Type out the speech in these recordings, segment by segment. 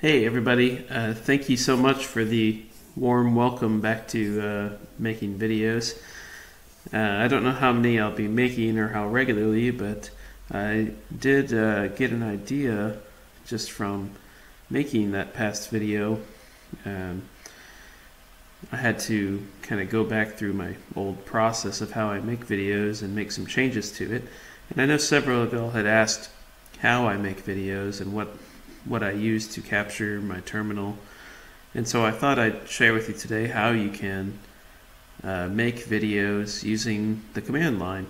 Hey everybody, uh, thank you so much for the warm welcome back to uh, making videos. Uh, I don't know how many I'll be making or how regularly, but I did uh, get an idea just from making that past video. Um, I had to kind of go back through my old process of how I make videos and make some changes to it. And I know several of y'all had asked how I make videos and what what I use to capture my terminal. And so I thought I'd share with you today how you can uh, make videos using the command line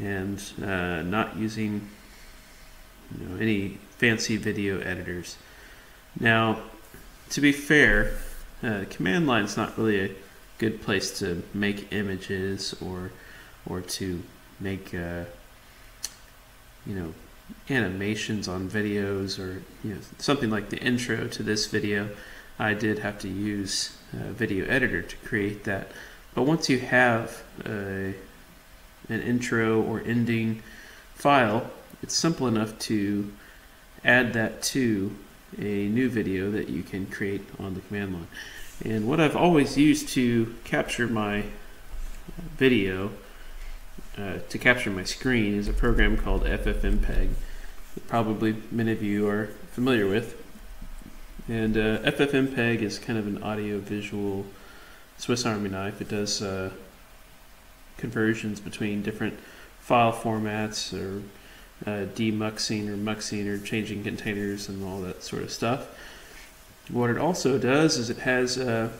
and uh, not using you know, any fancy video editors. Now, to be fair, uh, command line is not really a good place to make images or or to make uh, you know animations on videos or you know something like the intro to this video I did have to use a video editor to create that but once you have a, an intro or ending file it's simple enough to add that to a new video that you can create on the command line and what I've always used to capture my video uh, to capture my screen is a program called FFmpeg that probably many of you are familiar with. And uh, FFmpeg is kind of an audio-visual Swiss Army knife. It does uh, conversions between different file formats or uh, demuxing or muxing or changing containers and all that sort of stuff. What it also does is it has a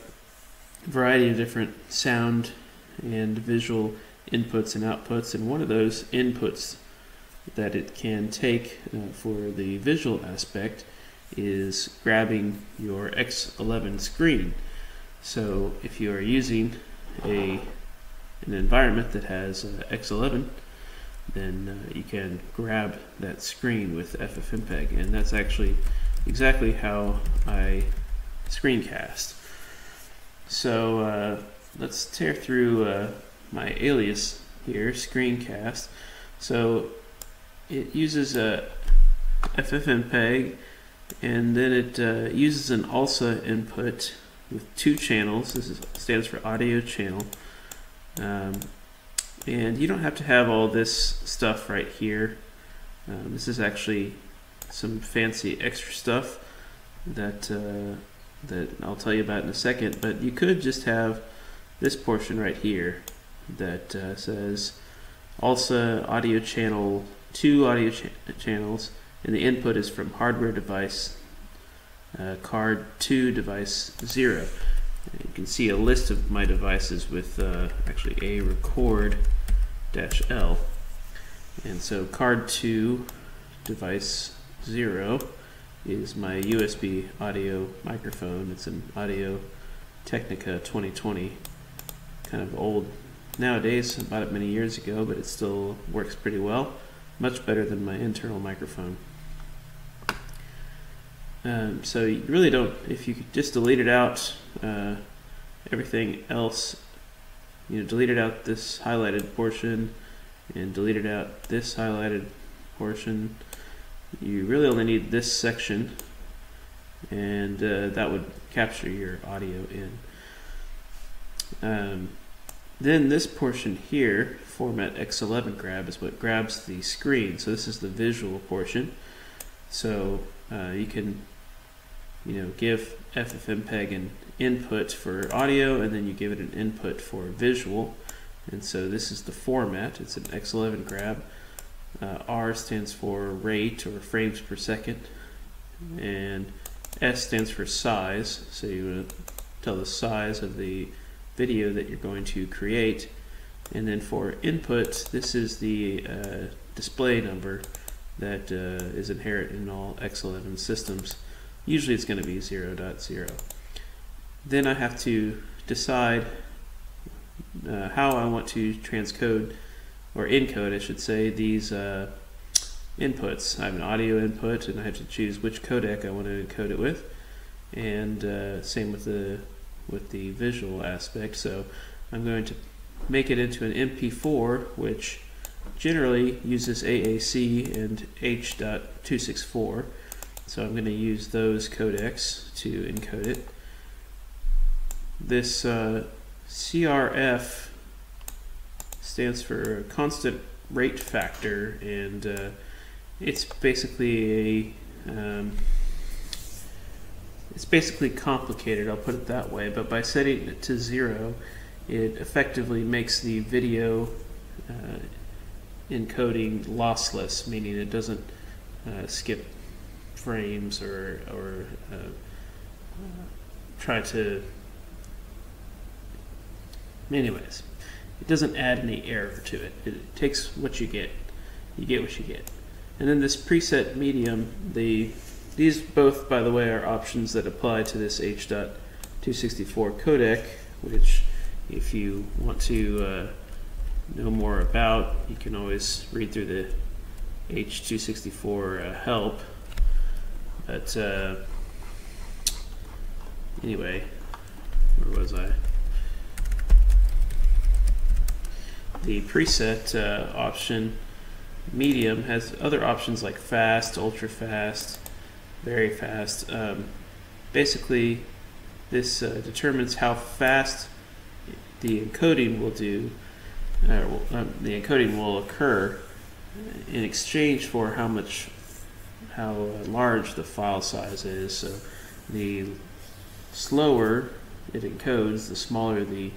variety of different sound and visual inputs and outputs, and one of those inputs that it can take uh, for the visual aspect is grabbing your X11 screen. So if you are using a an environment that has uh, X11, then uh, you can grab that screen with FFmpeg, and that's actually exactly how I screencast. So uh, let's tear through uh, my alias here, screencast. So it uses a FFmpeg and then it uh, uses an ALSA input with two channels. This is, stands for audio channel. Um, and you don't have to have all this stuff right here. Um, this is actually some fancy extra stuff that uh, that I'll tell you about in a second. But you could just have this portion right here that uh, says ALSA audio channel, two audio cha channels, and the input is from hardware device uh, card 2 device 0. And you can see a list of my devices with uh, actually arecord dash L. And so card 2 device 0 is my USB audio microphone. It's an Audio Technica 2020, kind of old nowadays. I bought it many years ago, but it still works pretty well. Much better than my internal microphone. Um, so you really don't, if you just delete it out, uh, everything else, you know, delete it out this highlighted portion and delete it out this highlighted portion, you really only need this section and uh, that would capture your audio in. Um, then this portion here, format X11 grab, is what grabs the screen. So this is the visual portion. So uh, you can, you know, give FFmpeg an input for audio, and then you give it an input for visual. And so this is the format. It's an X11 grab. Uh, R stands for rate or frames per second, and S stands for size. So you want to tell the size of the video that you're going to create. And then for input, this is the uh, display number that uh, is inherent in all X11 systems. Usually it's going to be 0.0. 0.0. Then I have to decide uh, how I want to transcode or encode, I should say, these uh, inputs. I have an audio input, and I have to choose which codec I want to encode it with, and uh, same with the with the visual aspect. So I'm going to make it into an MP4, which generally uses AAC and H.264. So I'm going to use those codecs to encode it. This uh, CRF stands for constant rate factor, and uh, it's basically a um, it's basically complicated. I'll put it that way. But by setting it to zero, it effectively makes the video uh, encoding lossless, meaning it doesn't uh, skip frames or or uh, try to. Anyways, it doesn't add any error to it. It takes what you get. You get what you get. And then this preset medium, the these both, by the way, are options that apply to this H.264 codec, which if you want to uh, know more about, you can always read through the H.264 uh, help. But uh, anyway, where was I? The preset uh, option medium has other options like fast, ultra fast, very fast. Um, basically, this uh, determines how fast the encoding will do, uh, um, the encoding will occur in exchange for how much, how large the file size is. So the slower it encodes, the smaller the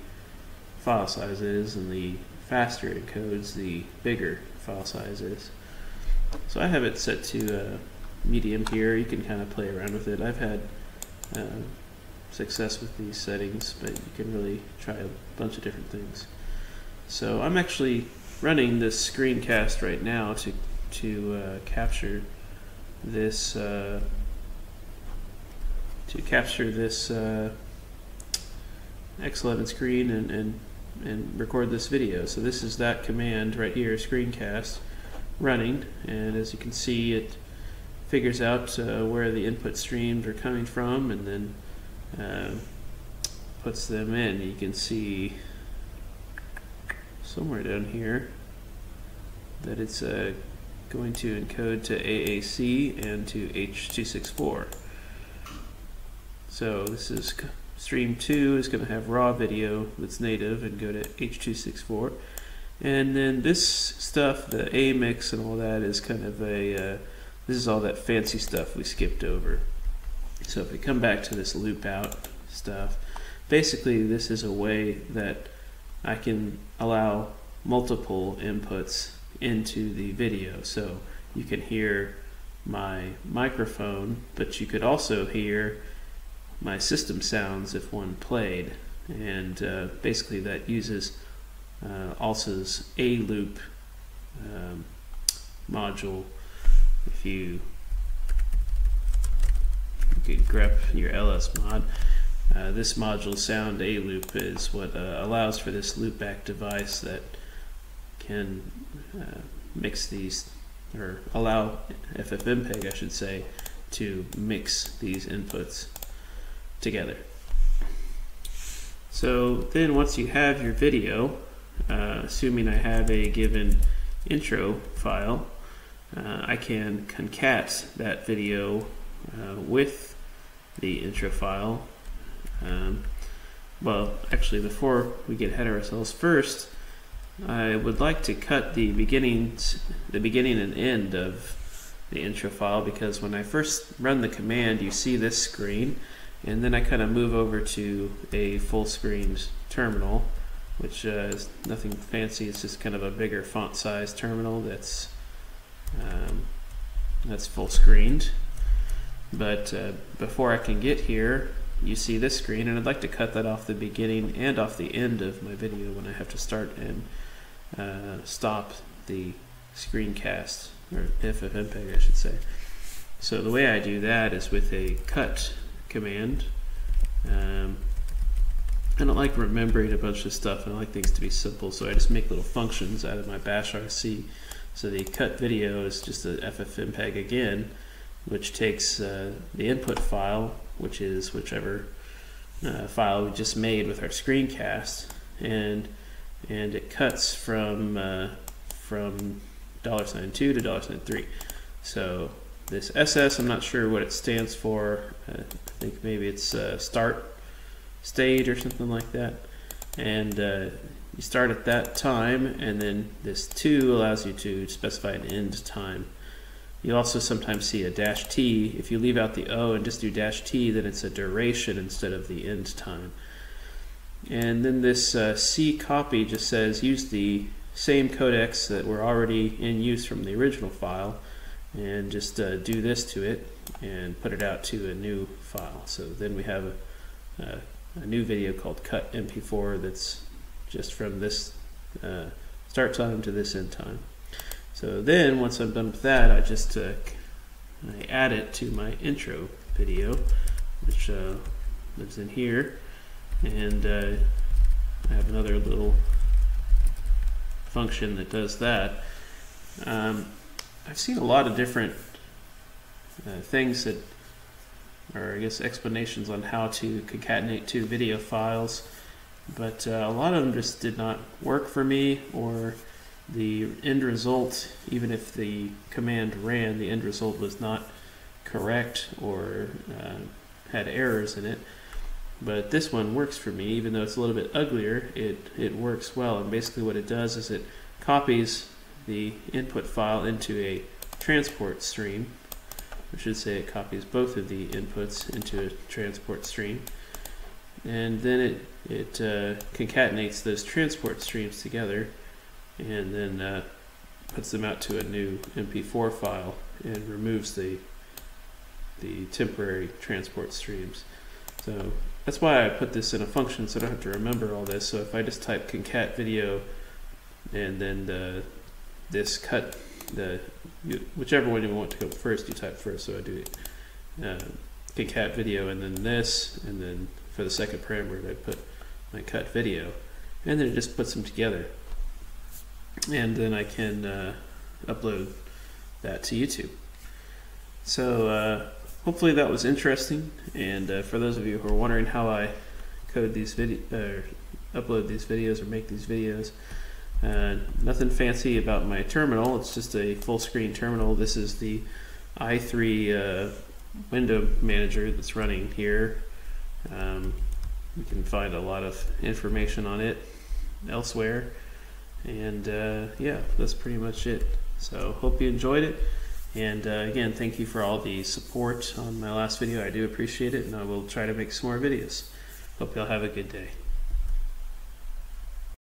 file size is, and the faster it encodes, the bigger file size is. So I have it set to uh, medium here. You can kind of play around with it. I've had uh, success with these settings, but you can really try a bunch of different things. So I'm actually running this screencast right now to to uh, capture this uh, to capture this uh, X11 screen and, and and record this video. So this is that command right here, screencast, running, and as you can see, it figures out uh, where the input streams are coming from and then uh, puts them in. You can see somewhere down here that it's uh, going to encode to AAC and to H.264. So this is stream 2 is going to have raw video that's native and go to H.264. And then this stuff, the amix and all that is kind of a uh, this is all that fancy stuff we skipped over. So if we come back to this loop out stuff, basically this is a way that I can allow multiple inputs into the video. So you can hear my microphone, but you could also hear my system sounds if one played. And uh, basically that uses uh, ALSA's aloop um, module if you, you could grep your lsmod, uh, this module sound A loop is what uh, allows for this loopback device that can uh, mix these, or allow FFmpeg, I should say, to mix these inputs together. So then once you have your video, uh, assuming I have a given intro file, uh, I can concat that video uh, with the intro file. Um, well, actually, before we get ahead of ourselves, first, I would like to cut the beginning, the beginning and end of the intro file because when I first run the command, you see this screen, and then I kind of move over to a full screen terminal, which uh, is nothing fancy. It's just kind of a bigger font size terminal that's um, that's full screened. But uh, before I can get here, you see this screen, and I'd like to cut that off the beginning and off the end of my video when I have to start and uh, stop the screencast, or FFmpeg I should say. So the way I do that is with a cut command. Um, I don't like remembering a bunch of stuff and I like things to be simple, so I just make little functions out of my bashrc. So the cut video is just a FFmpeg again, which takes uh, the input file, which is whichever uh, file we just made with our screencast, and and it cuts from uh, from dollar sign two to dollar sign three. So this SS, I'm not sure what it stands for. Uh, I think maybe it's uh, start stage or something like that. And uh, you start at that time, and then this 2 allows you to specify an end time. You also sometimes see a dash T. If you leave out the O and just do dash T, then it's a duration instead of the end time. And then this uh, C copy just says use the same codecs that were already in use from the original file and just uh, do this to it and put it out to a new file. So then we have a, a a new video called Cut MP4 that's just from this uh, start time to this end time. So then once I'm done with that, I just uh, I add it to my intro video, which uh, lives in here, and uh, I have another little function that does that. Um, I've seen a lot of different uh, things that or I guess explanations on how to concatenate two video files, but uh, a lot of them just did not work for me, or the end result, even if the command ran, the end result was not correct or uh, had errors in it. But this one works for me, even though it's a little bit uglier, it, it works well. And basically what it does is it copies the input file into a transport stream I should say it copies both of the inputs into a transport stream and then it, it uh, concatenates those transport streams together and then uh, puts them out to a new MP4 file and removes the the temporary transport streams. So that's why I put this in a function so I don't have to remember all this. So if I just type concat video and then the, this cut the whichever one you want to go first, you type first. So I do uh, concat video and then this, and then for the second parameter, I put my cut video, and then it just puts them together. And then I can uh, upload that to YouTube. So uh, hopefully that was interesting. And uh, for those of you who are wondering how I code these video or upload these videos or make these videos, uh, nothing fancy about my terminal, it's just a full screen terminal. This is the i3 uh, window manager that's running here. Um, you can find a lot of information on it elsewhere. And uh, yeah, that's pretty much it. So hope you enjoyed it. And uh, again, thank you for all the support on my last video. I do appreciate it, and I will try to make some more videos. Hope y'all have a good day.